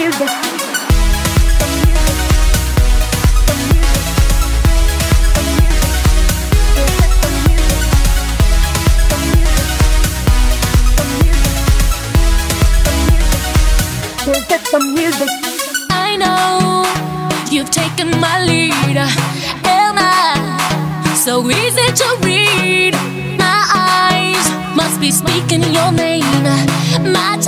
music. so easy to read. My eyes must be speaking your name. My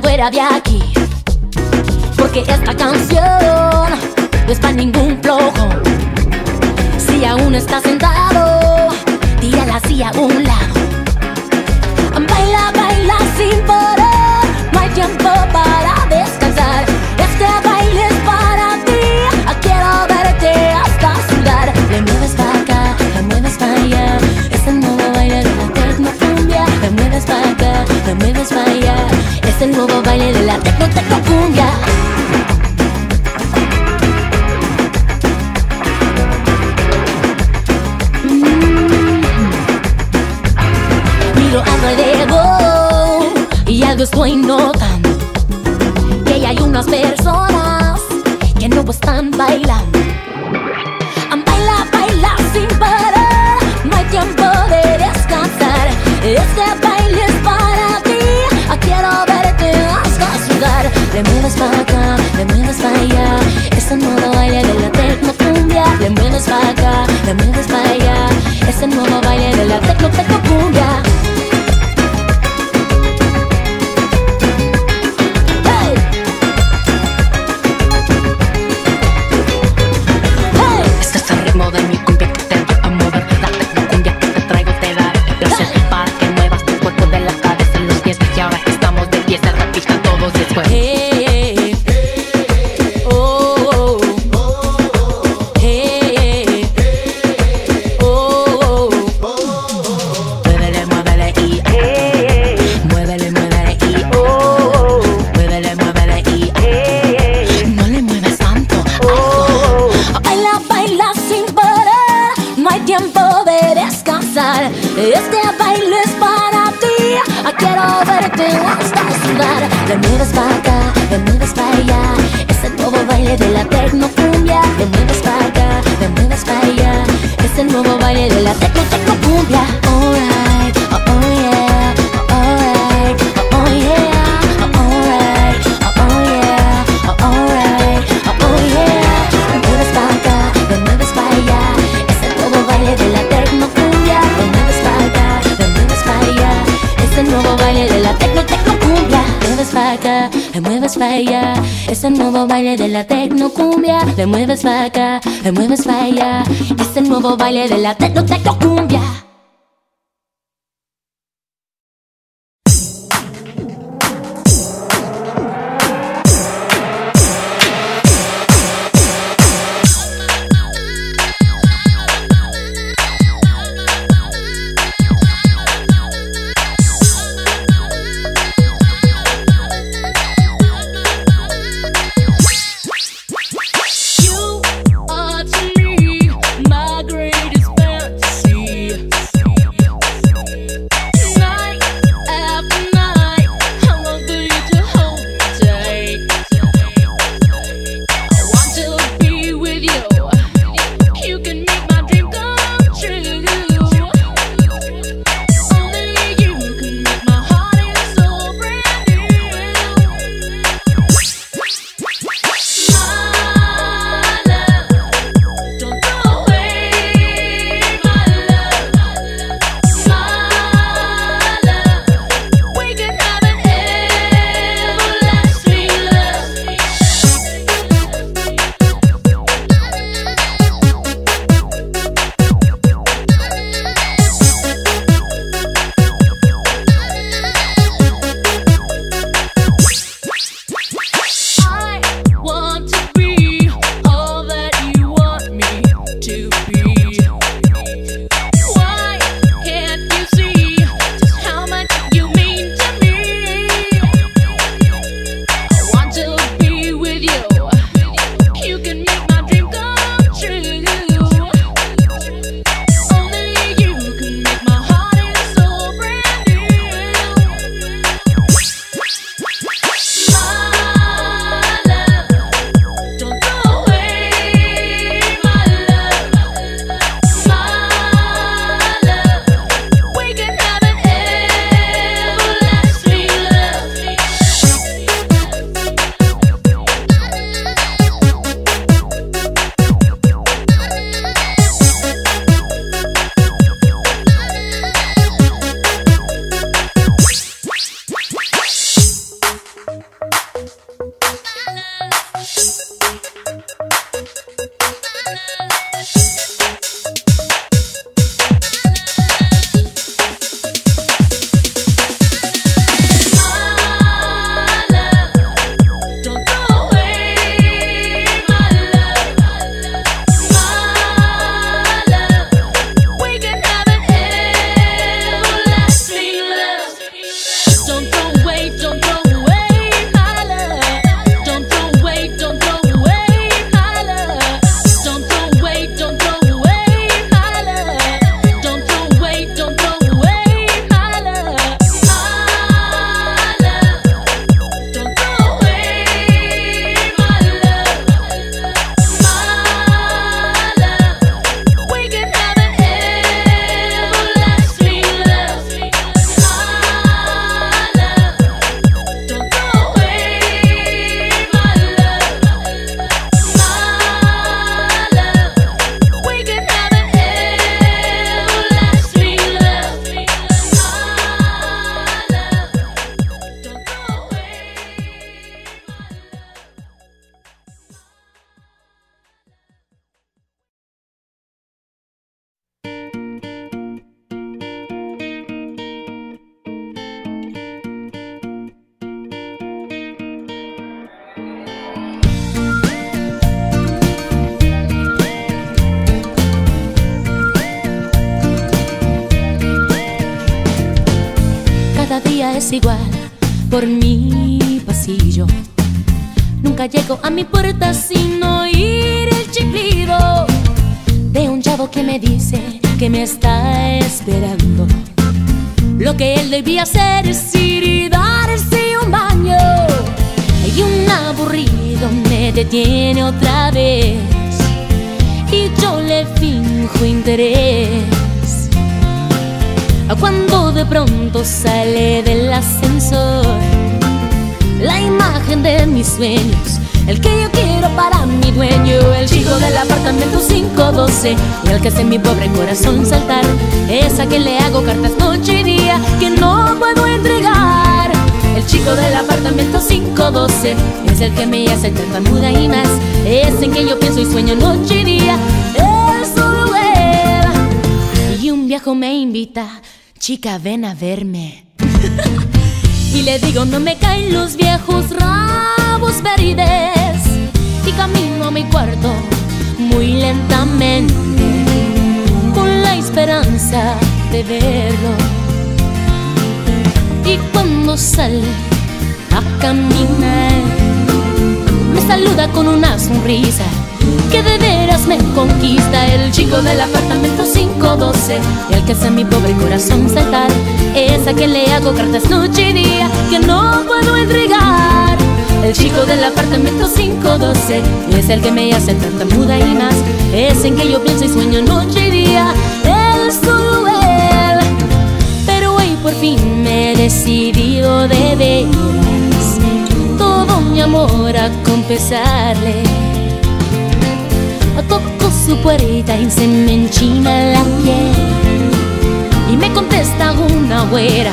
fuera de aquí. Porque esta canción no es para ningún nuevo baile de la tecno tecno cumbia. Mm. Miro alrededor y algo estoy notando muevas para acá, la muevas para allá. Es nuevo baile de la tecno, tecno, me mueves para acá, me mueves para allá. Es el nuevo baile de la tecno, tecno cumbia. Igual por mi pasillo. Nunca llego a mi puerta sin oír el chiflido de un chavo que me dice que me está esperando. Lo que él debía hacer es ir y darse un baño. Y un aburrido me detiene otra vez. Y yo le finjo interés. Cuando de pronto sale del ascensor la imagen de mis sueños, el que yo quiero para mi dueño, el chico del apartamento 512, y el que hace mi pobre corazón saltar, esa que le hago cartas noche y día que no puedo entregar. El chico del apartamento 512 es el que me hace muda y más, es en que yo pienso y sueño noche y día, es solo él. Y un viejo me invita chica, ven a verme. y le digo, no me caen los viejos rabos verdes. Y camino a mi cuarto muy lentamente, con la esperanza de verlo. Y cuando sale a caminar, me saluda con una sonrisa que de veras me conquista. El chico del apartamento 512 el que hace mi pobre corazón saltar esa que le hago cartas noche y día que no puedo entregar. El chico del apartamento 512 es el que me hace tanta muda y más es en que yo pienso y sueño noche y día él solo él pero hoy por fin me he decidido de veras todo mi amor a confesarle su puerta y se me enchina la piel. Y me contesta una güera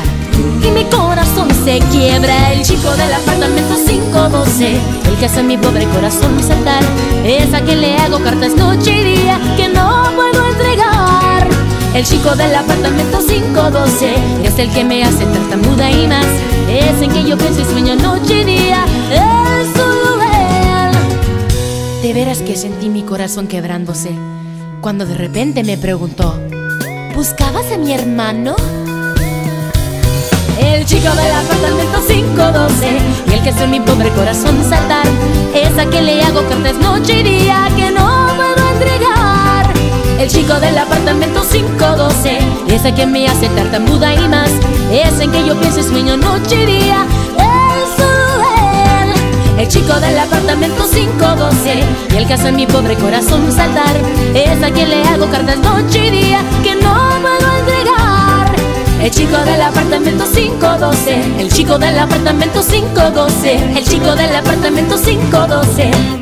y mi corazón se quiebra. El chico del apartamento 512 El que hace mi pobre corazón saltar Es a quien le hago cartas noche y día Que no puedo entregar. El chico del apartamento 512 Es el que me hace tartamuda y más. Es en que yo pienso y sueño noche y día de veras que sentí mi corazón quebrándose cuando de repente me preguntó, ¿buscabas a mi hermano? El chico del apartamento 512 y el que hace mi pobre corazón saltar es a que le hago cartas noche y día que no puedo entregar. El chico del apartamento 512 es a quien me hace tartamuda y más, es en que yo pienso y sueño noche y día. Chico del apartamento 512 Y el que hace mi pobre corazón saltar Es a quien le hago cartas noche y día Que no puedo entregar. El chico del apartamento 512 El chico del apartamento 512 El chico del apartamento 512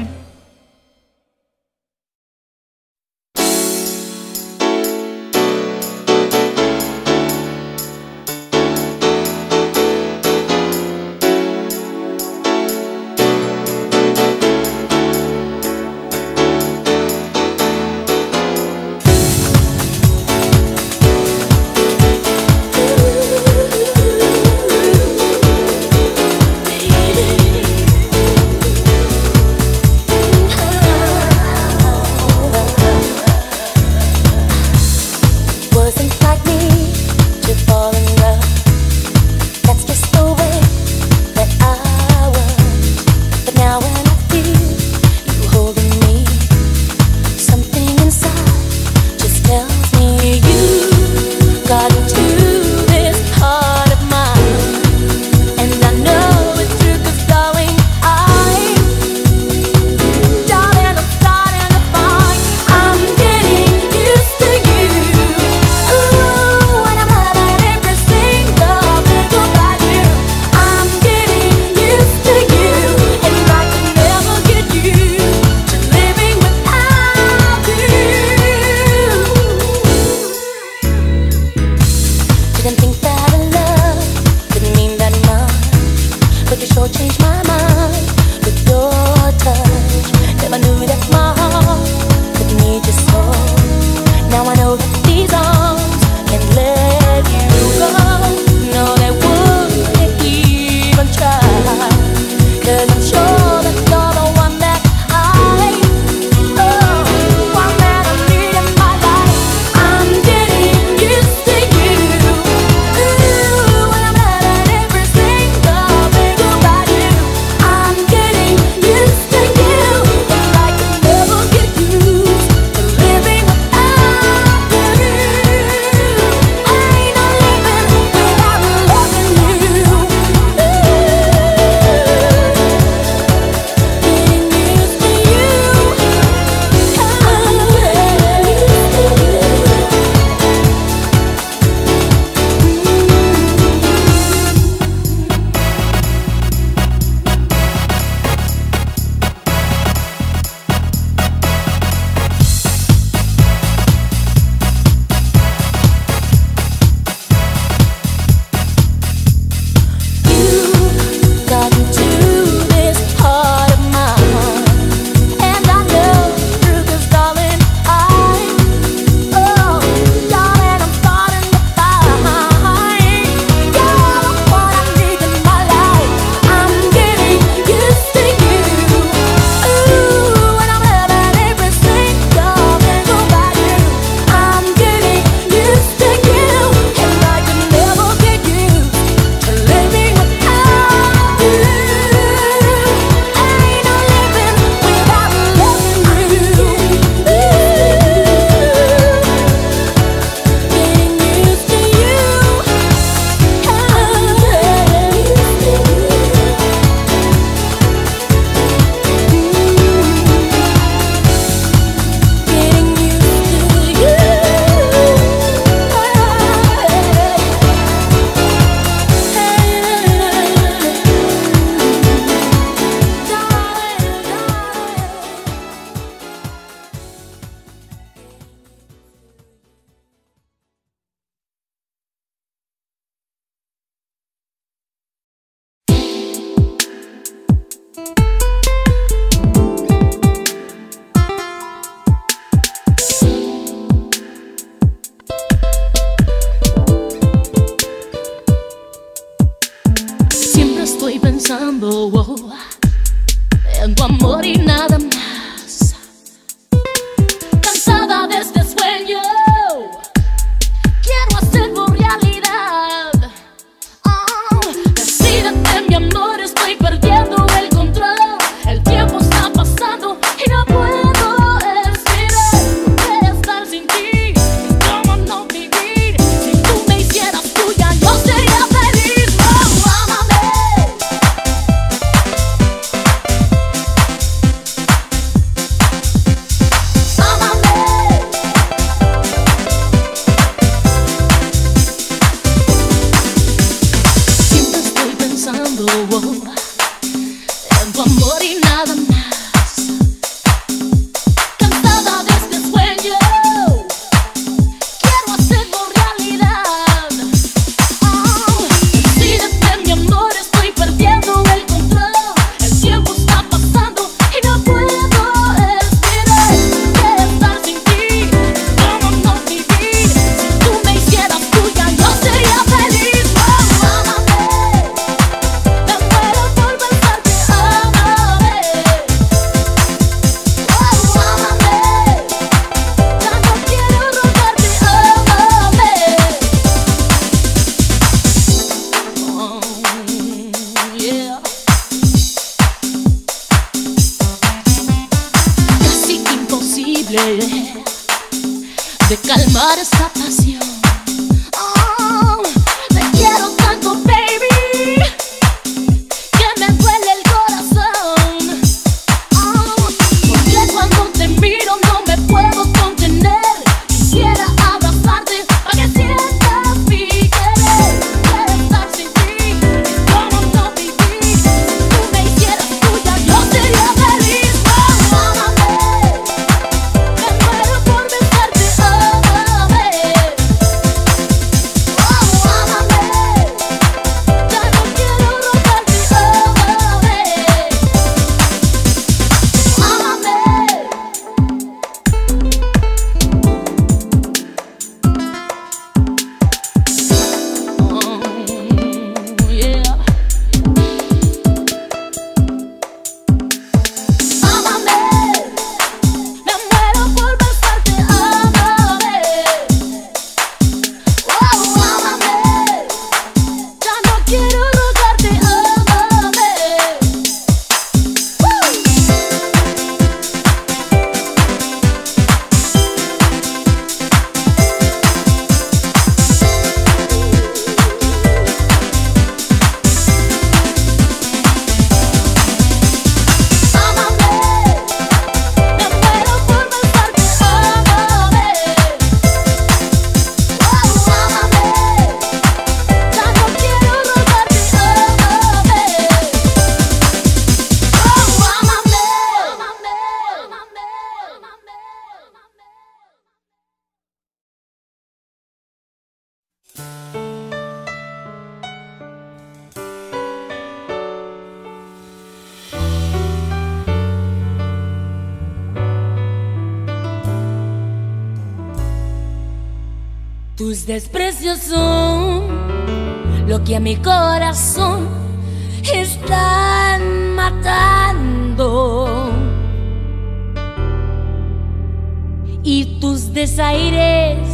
desaires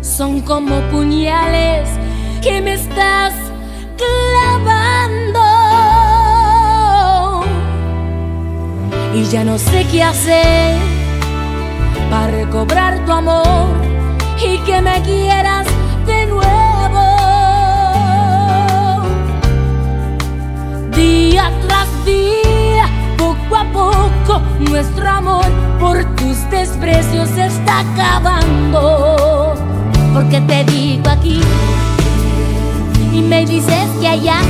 son como puñales que me estás clavando. Y ya no sé qué hacer para recobrar tu amor y que me quieras de nuevo. Día tras día, poco a poco, nuestro amor por tus desprecios se está acabando. Porque te digo aquí y me dices que allá.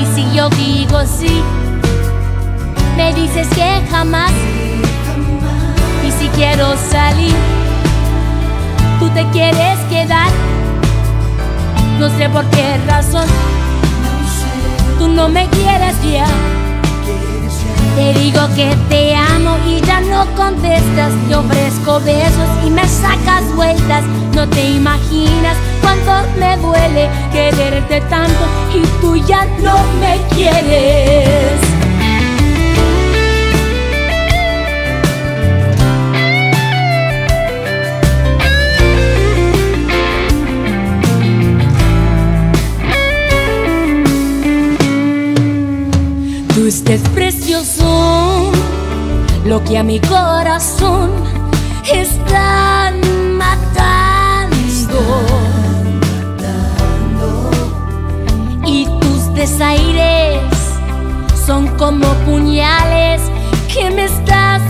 Y si yo digo sí, me dices que jamás. Y si quiero salir, tú te quieres quedar. No sé por qué razón, tú no me quieres guiar. Te digo que te amo y ya no contestas. Te ofrezco besos y me sacas vueltas. No te imaginas cuánto me duele quererte tanto y tú ya no me quieres. Tus desprecios que a mi corazón están matando. Y tus desaires son como puñales que me estás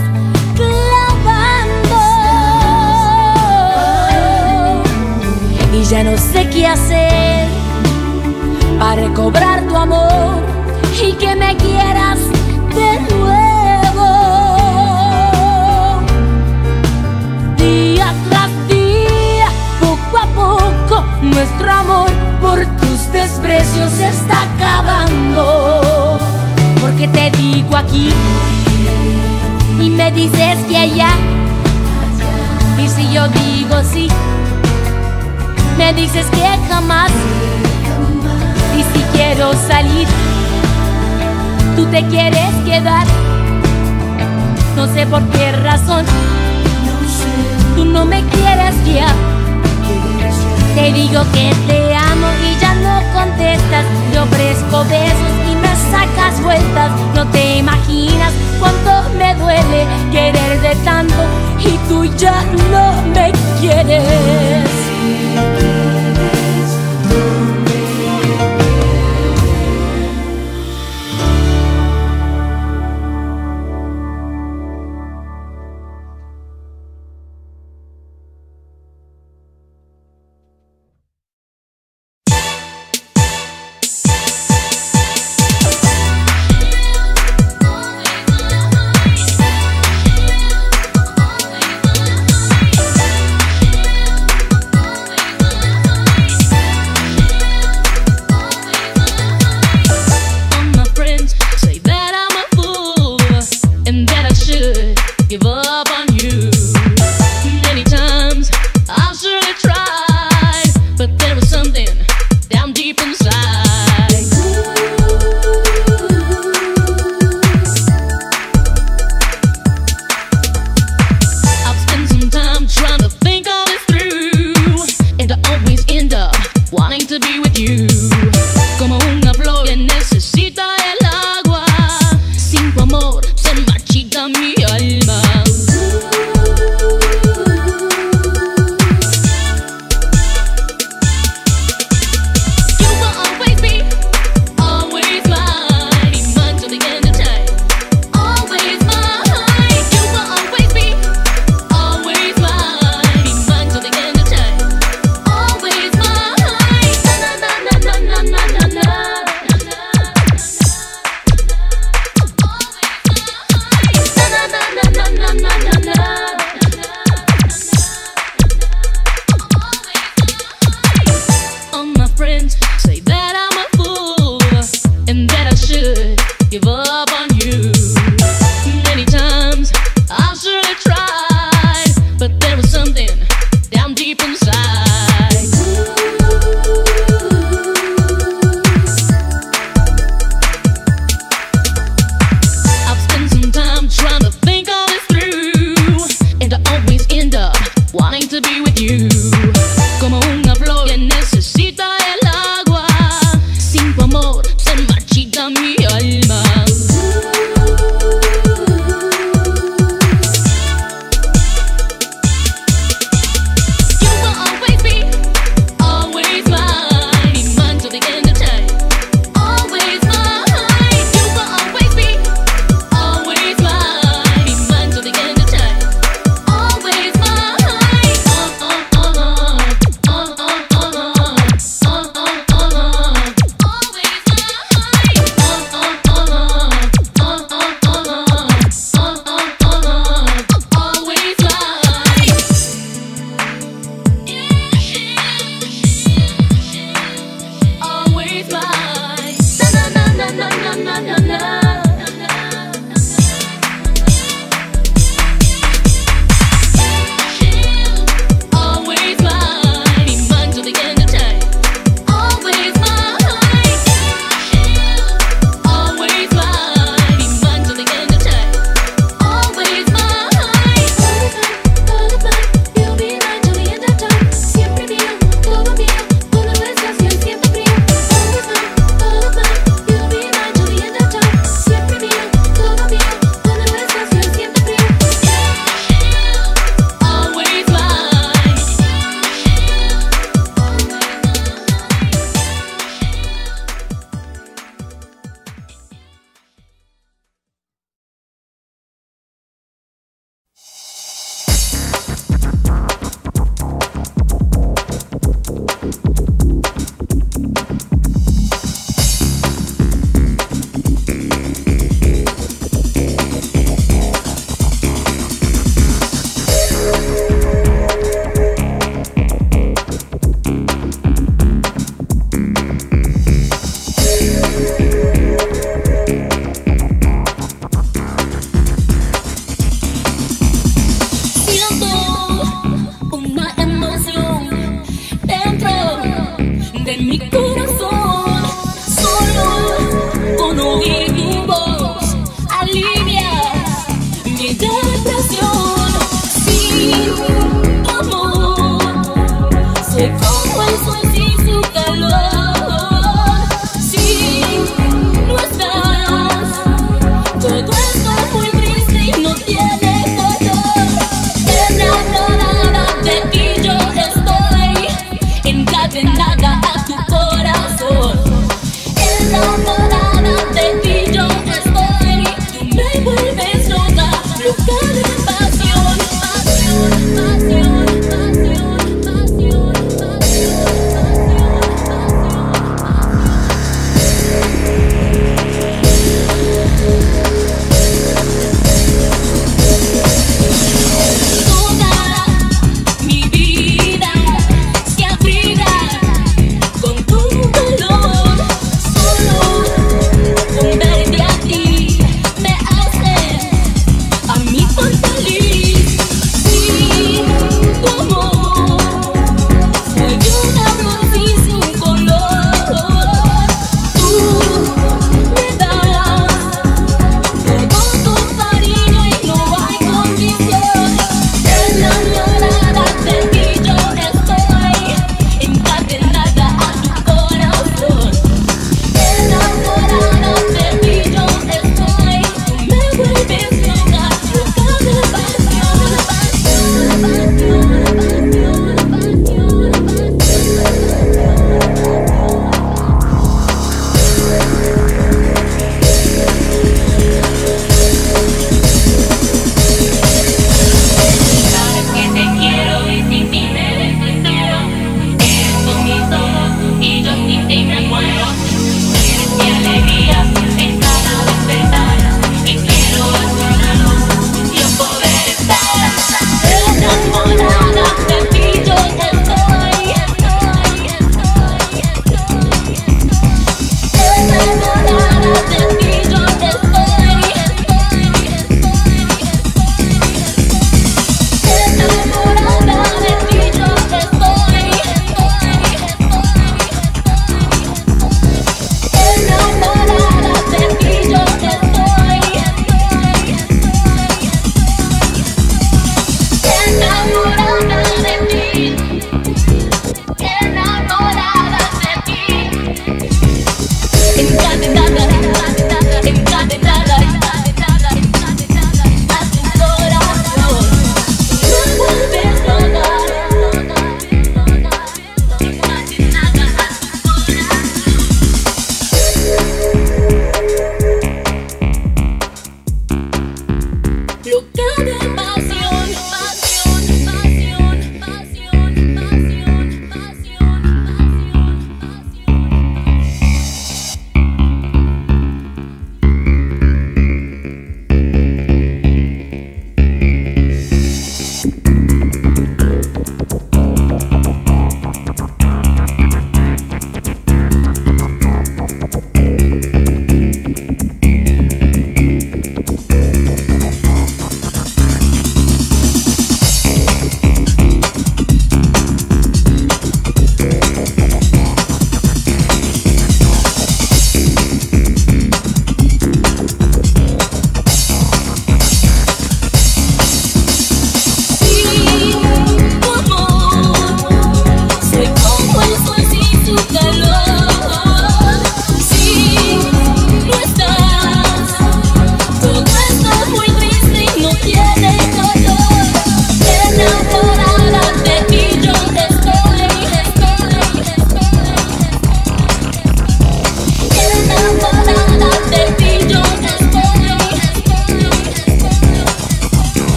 clavando. Y ya no sé qué hacer para recobrar tu amor y que me quieras nuestro amor por tus desprecios se está acabando. Porque te digo aquí y me dices que allá. Y si yo digo sí, me dices que jamás. Y si quiero salir, tú te quieres quedar. No sé por qué razón, tú no me quieres ya. Te digo que te amo y ya no contestas. Te ofrezco besos y me sacas vueltas. No te imaginas cuánto me duele querer de tanto y tú ya no me quieres.